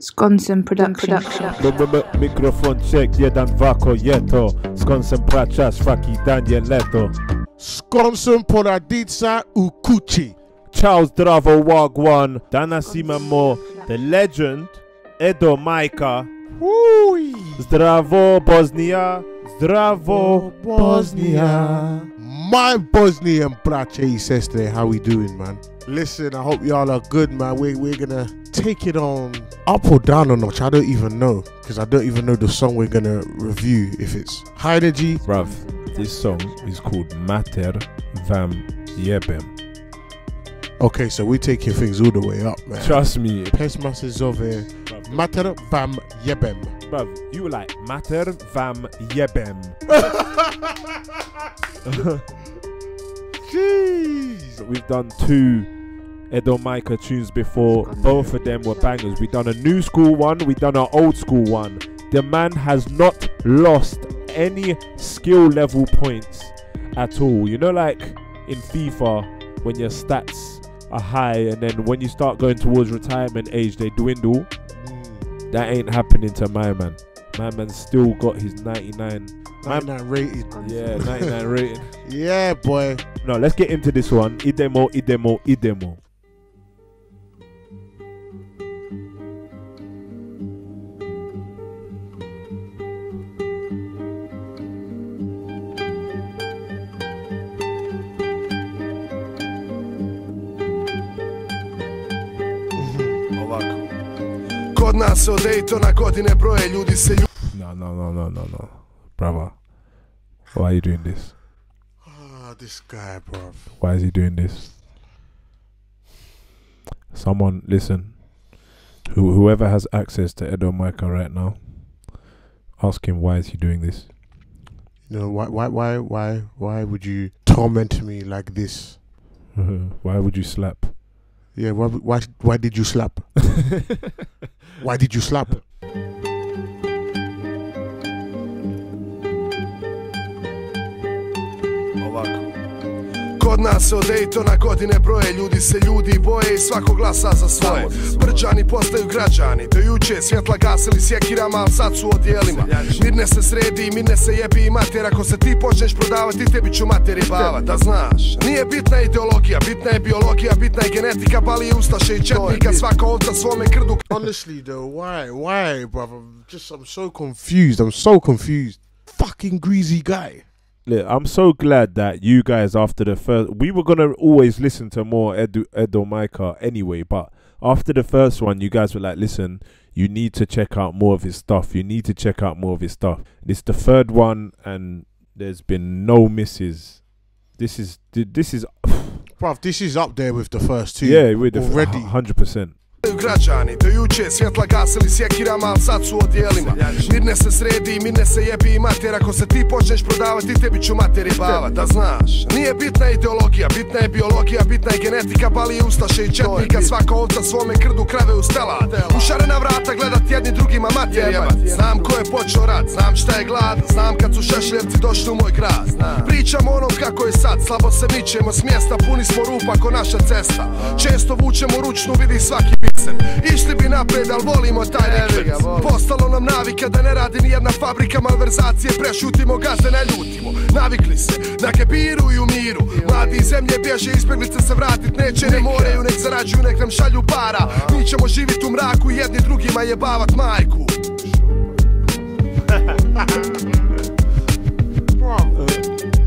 Skonson Production. Mikrofon check, jeden wako jeto Skąsem praczas, faki Daniel Leto Skąsem poradica ukuchi. Charles Dravo Wagwan Dana Simamo The legend Edo Majka Woo! Zdravo Bosnia Zdravo Bosnia My Bosnian bracia y sestre, how we doing, man? Listen, I hope y'all are good, man. We, we're gonna take it on up or down a notch. I don't even know, because I don't even know the song we're gonna review. If it's high energy, Bruv, this song is called Mater Vam Jebem okay, so we're taking things all the way up, man. Trust me Pesmas is over Mater Bam Yebem. Bruv, you were like Mater Vam Jebem Jeez. We've done two Edo Majka tunes before. Both of them were bangers. We've done a new school one, we've done an old school one. The man has not lost any skill level points at all. You know, like in FIFA, when your stats are high and then when you start going towards retirement age, they dwindle. Mm. That ain't happening to my man. My man's still got his 99. My- 99 rated. Yeah, 99 rating. Yeah, boy. No, let's get into this one. Idemo, idemo, idemo. Kod nas se od Daytona godine broje, ljudi se lju- No, no, no, no, no, no. Brother, why are you doing this? Ah, this guy, bro. Why is he doing this? Someone, listen. Who, whoever has access to Edo Majka right now, ask him why is he doing this? You know why? Why? Why? Why? Why would you torment me like this? why would you slap? Yeah. Why? Why? Why did you slap? Why did you slap? Ovako. Kod nas se od Daytona godine broje, ljudi se ljudi boje i svako glasa za svoje. Brđani postaju građani, do juče svjetla gasili sjekirama, al sad su u odjelima. Mirne se sredi, mirne se jebi i mater, ako se ti počneš prodavati, tebi ću materi bavat, da znaš. Nije bitna ideologija, bitna je biologija, bitna je genetika, bali i ustaše i četnika, svaka ovca svome krdu Honestly, though, why? Why, brother? Just I'm so confused. I'm so confused. Fucking greasy guy. Look, I'm so glad that you guys, after the first, we were gonna always listen to more Edo, Edo Majka anyway, but after the first one, you guys were like, listen, you need to check out more of his stuff. You need to check out more of his stuff. It's the third one, and there's been no misses. This is this is Bruv, this is up there with the first two. yeah, with already. hundred percent. Građani Do juče svjetla gasili sjekirama, al sad su odjelima Mirne se sredi, mirne se jebi i mater Ako se ti počneš prodavati, tebi ću materi bavat, da znaš. Nije bitna ideologija, bitna je biologija, bitna je genetika Bali i ustaše i četnika, svaka ovca svome krdu krave u stela Ušarena vrata gledat jedni drugima mater jebat. Znam ko je počeo rat, znam šta je glad. Znam kad su šešljevci došli u moj grad. Pričamo onom kako je sad, slabo se mičemo s mjesta Puni smo rupa ko naša cesta. Često vučemo ručnu, vidi svaki bicep Išli bi napred, al volimo taj rikverc Postalo nam navika da ne radi ni jedna fabrika Malverzacije. Prešutimo, gazde ne ljutimo. Navikli se na kebiru i u miru. Mladi iz zemlje bježe, izbjeglice se vratit neće Ne moraju, nek zarađuju, nek nam šalju para. Mi ćemo živit u mraku jedni drugima jebavat majku.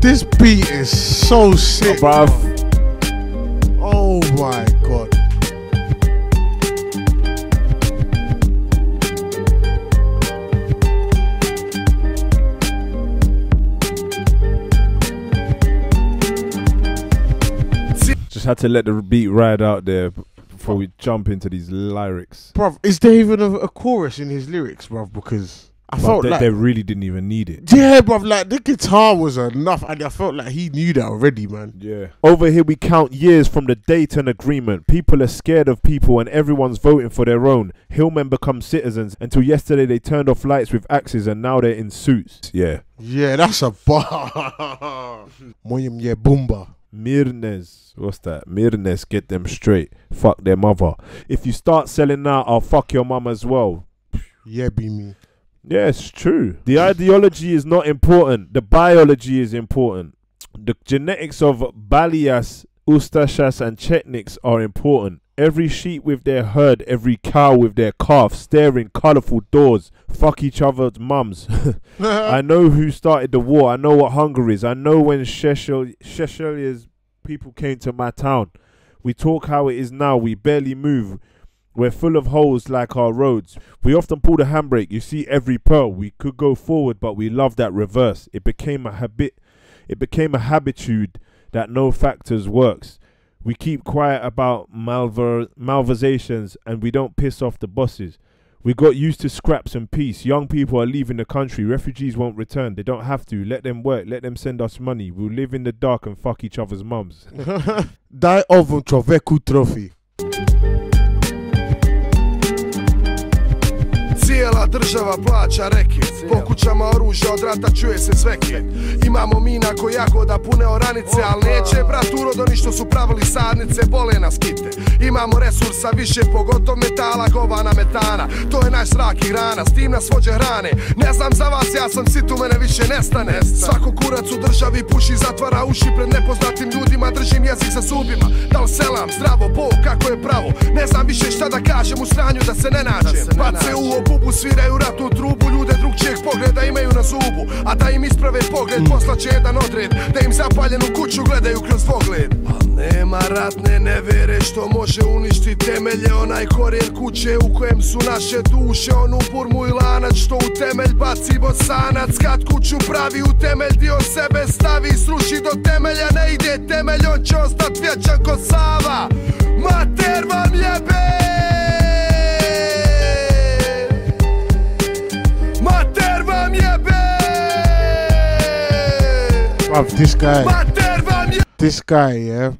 This beat is so sick. Bruv, just had to let the beat ride out there before we jump into these lyrics. Bruv, is there even a, a chorus in his lyrics, bruv? Because I Bruv, felt they, like. they really didn't even need it. yeah, bruv, like the guitar was enough, and I felt like he knew that already, man. Yeah. Over here, we count years from the Dayton Agreement. People are scared of people, and everyone's voting for their own. Hillmen become citizens. Until yesterday, they turned off lights with axes, and now they're in suits. Yeah. Yeah, that's a bar. Moyem yeah boomba. Mirnes. What's that? Mirnes, get them straight. Fuck their mother. If you start selling out, I'll fuck your mum as well. Yeah, be me. Yeah, it's true. The ideology is not important. The biology is important. The genetics of Balias, Ustashas, and Chetniks are important. Every sheep with their herd, every cow with their calf, staring colourful doors, fuck each other's mums. I know who started the war. I know what hunger is. I know when Sheshelia's people came to my town. We talk how it is now. We barely move. We're full of holes like our roads. We often pull the handbrake. You see every pearl. We could go forward, but we love that reverse. It became a habit. It became a habitude that no factors works. We keep quiet about malver- malversations and we don't piss off the bosses. We got used to scraps and peace. Young people are leaving the country. Refugees won't return. They don't have to. Let them work. Let them send us money. We'll live in the dark and fuck each other's mums. Die ovom człowieku trofi. Cijela država plaća reket. Po kućama oružja od rata čuje se zveke Imamo mina ko jagoda pune oranice Al neće brat urodo ni što su pravili sadnice Bole nas kite. Imamo resursa više pogotov metala Govana metana. To je naš zrak i hrana S tim nas vođe hrane. Ne znam za vas ja sam sit u mene više nestane. Svako kurac u državi puši zatvara uši Pred nepoznatim ljudima držim jezik za zubima. Da li selam zdravo Bog kako je pravo? Ne znam više šta da kažem u stanju da se ne nađem. Bace u obubu sviraju ratnu trubu Ljude drugčijeg pogleda imaju na zubu A da im isprave pogled poslaće jedan odred Da im zapaljenu kuću gledaju kroz dvogled Al nema ratne nevere što može uništiti temelje Onaj korijen kuće u kojem su naše duše Onu burmu i lanac što u temelj baci bosanac Kad kuću pravi u temelj dio sebe stavi Sruši do temelja ne ide temelj On će ostat vječan ko Sava. Mater vam jebe Bruv, this guy, Mater vam jebe this guy, yeah.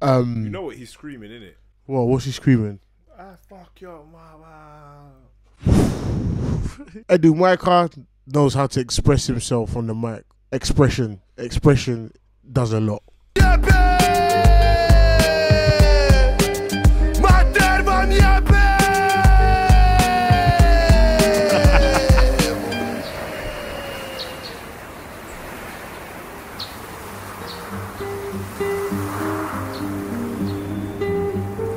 Um, You know what he's screaming, innit? what? What's he screaming? Ah, fuck your mama. Edo Majka knows how to express himself on the mic. Expression, expression does a lot. jebe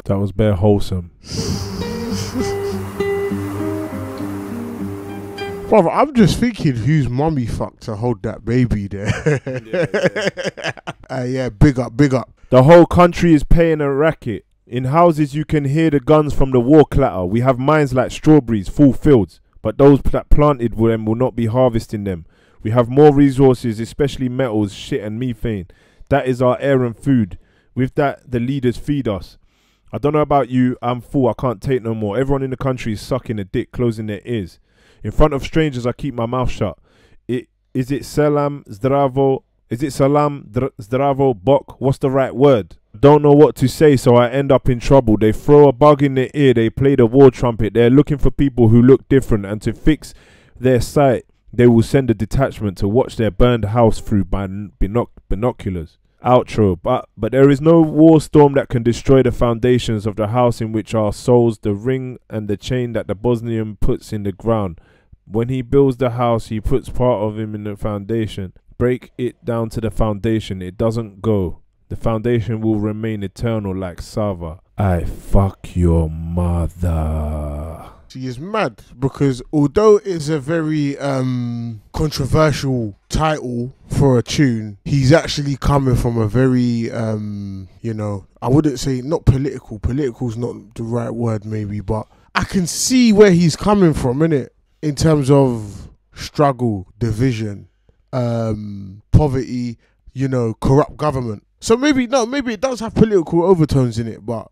That was bare wholesome. Brother, I'm just thinking whose mummy fucked to hold that baby there. Uh, yeah, big up, big up. The whole country is paying a racket. In houses, you can hear the guns from the war clatter. We have mines like strawberries, full fields, but those that planted them will not be harvesting them. We have more resources, especially metals, shit, and methane. That is our air and food. With that, the leaders feed us. I don't know about you, I'm full, I can't take no more. Everyone in the country is sucking a dick, closing their ears. In front of strangers, I keep my mouth shut. It, is it salam, zdravo? Is it salam, dr- zdravo, bok? What's the right word? Don't know what to say, so I end up in trouble. They throw a bug in their ear, they play the war trumpet. They're looking for people who look different, and to fix their sight, they will send a detachment to watch their burned house through binoc- binoculars. Outro, but but there is no war storm that can destroy the foundations of the house in which our souls, the ring and the chain that the Bosnian puts in the ground. When he builds the house, he puts part of him in the foundation. Break it down to the foundation, it doesn't go. The foundation will remain eternal like Sava. I fuck your mother. She is mad because although it's a very um, controversial title for a tune, he's actually coming from a very, um, you know, I wouldn't say not political. Political's not the right word, maybe, but I can see where he's coming from, innit? In terms of struggle, division, um, poverty, you know, corrupt government. So maybe no, maybe it does have political overtones in it, but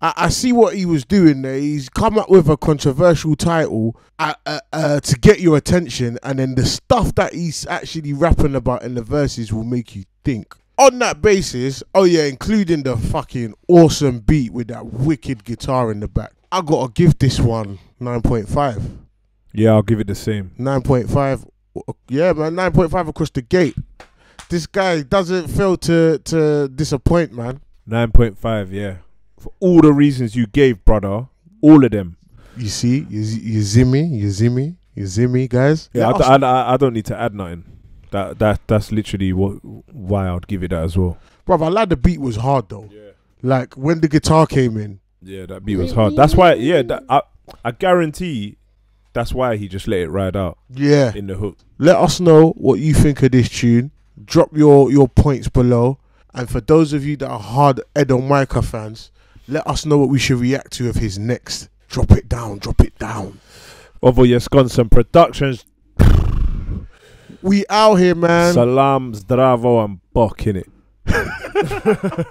I, I see what he was doing there. He's come up with a controversial title uh, uh, uh, to get your attention, and then the stuff that he's actually rapping about in the verses will make you think. On that basis, oh yeah, including the fucking awesome beat with that wicked guitar in the back, I gotta give this one 9.5. Yeah, I'll give it the same. 9.5. Yeah, man, 9.5 across the gate. this guy doesn't fail to to disappoint, man. Nine point five, yeah. For all the reasons you gave, brother, all of them. You see, you you see me, you see me, you see me, guys. Yeah, I, Let d- us- I, I- I don't need to add nothing. That that that's literally what why I'd give it that as well. Bruv, I like the beat was hard though. Yeah, Like when the guitar came in, yeah, that beat was hard. That's why. Yeah, that, I I guarantee that's why he just let it ride out yeah. in the hook. Let us know what you think of this tune. Drop your your points below. And for those of you that are hard Edo Majka fans, let us know what we should react to of his next. Drop it down, drop it down. Ovo Skonson Productions, We out here, man. Salams, Zdravo, and Bok in it.